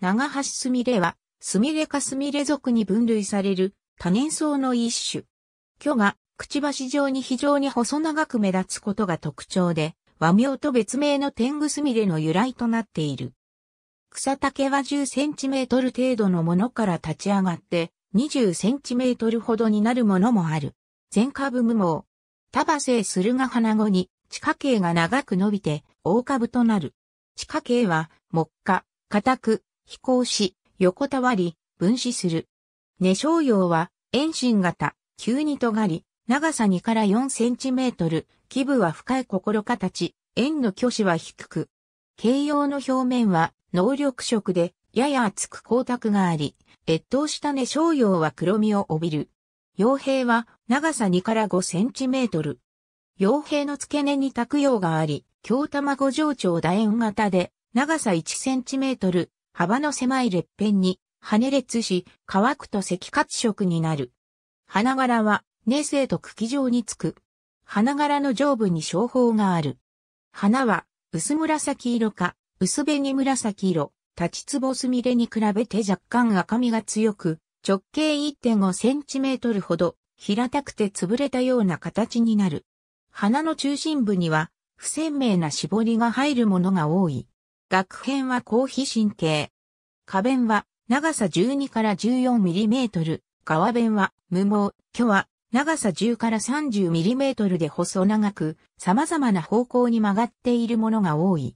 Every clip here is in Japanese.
長橋スミレは、スミレ科スミレ属に分類される多年草の一種。巨が、くちばし状に非常に細長く目立つことが特徴で、和名と別名の天狗スミレの由来となっている。草丈は10センチメートル程度のものから立ち上がって20センチメートルほどになるものもある。全株無毛。束性するが花後に地下茎が長く伸びて大株となる。地下茎は木下、硬く、飛行し、横たわり、分子する。根小葉は遠心型、急に尖り、長さ2から4センチメートル、基部は深い心形、円の虚子は低く。形容の表面は能力色で、やや厚く光沢があり、越冬した根小葉は黒みを帯びる。傭兵は長さ2から5センチメートル。傭兵の付け根に卓葉があり、京卵上長楕円型で、長さ1センチメートル、幅の狭い裂片に、羽列し、乾くと赤褐色になる。花柄は、根生と茎状につく。花柄の上部に小胞がある。花は、薄紫色か、薄紅紫色、立ち壺すみれに比べて若干赤みが強く、直径1.5センチメートルほど、平たくて潰れたような形になる。花の中心部には、不鮮明な絞りが入るものが多い。額辺は高皮神経。花弁は長さ12から14ミリメートル。側弁は無毛。巨は長さ10から30ミリメートルで細長く、様々な方向に曲がっているものが多い。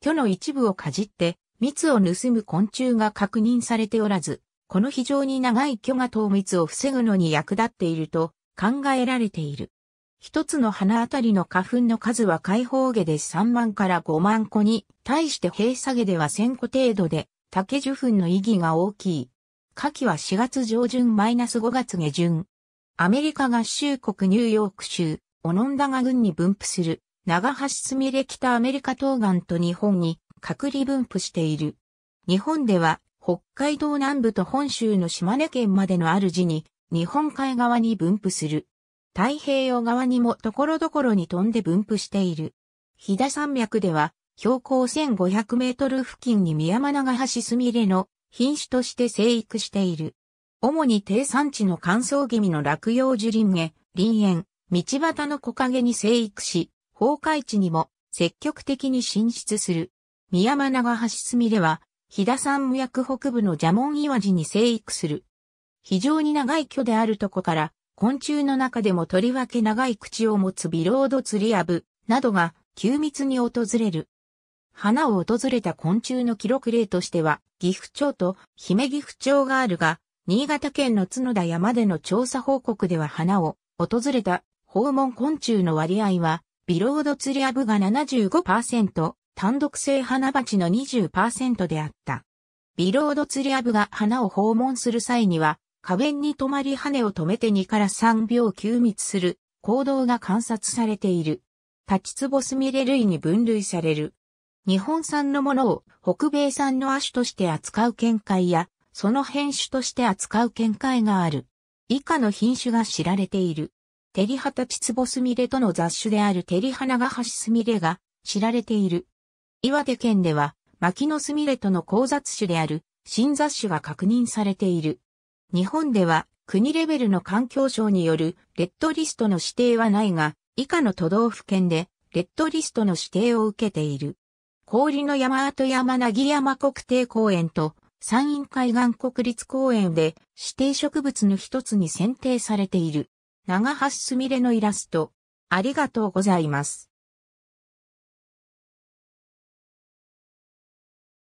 巨の一部をかじって蜜を盗む昆虫が確認されておらず、この非常に長い巨が糖蜜を防ぐのに役立っていると考えられている。一つの花あたりの花粉の数は開放下で3万から5万個に、対して閉鎖下では1000個程度で、竹樹粉の意義が大きい。夏季は4月上旬マイナス5月下旬。アメリカ合衆国ニューヨーク州、オノンダガ郡に分布する長橋スミレ北アメリカ東岸と日本に隔離分布している。日本では北海道南部と本州の島根県までのある地に日本海側に分布する。太平洋側にも所々に飛んで分布している。飛騨山脈では標高1500メートル付近に宮山長橋スミレの品種として生育している。主に低産地の乾燥気味の落葉樹林へ、林園、道端の木陰に生育し、崩壊地にも積極的に進出する。宮山長橋スミレは、飛騨山脈北部の邪門岩地に生育する。非常に長い巨であるとこから、昆虫の中でもとりわけ長い口を持つビロードツリアブなどが急密に訪れる。花を訪れた昆虫の記録例としては、岐阜町と姫岐阜町があるが、新潟県の角田山での調査報告では花を訪れた訪問昆虫の割合はビロードツリアブが75%、単独性花鉢の20%であった。ビロードツリアブが花を訪問する際には、花弁に止まり羽を止めて2から3秒休密する行動が観察されている。立ち壺スミレ類に分類される。日本産のものを北米産の亜種として扱う見解や、その変種として扱う見解がある。以下の品種が知られている。テリハタチツボスミレとの雑種であるテリハナガハシスミレが知られている。岩手県では、マキノスミレとの交雑種である新雑種が確認されている。日本では国レベルの環境省によるレッドリストの指定はないが、以下の都道府県でレッドリストの指定を受けている。氷の山跡山なぎ山国定公園と山陰海岸国立公園で指定植物の一つに選定されている。長橋すみれのイラスト。ありがとうございます。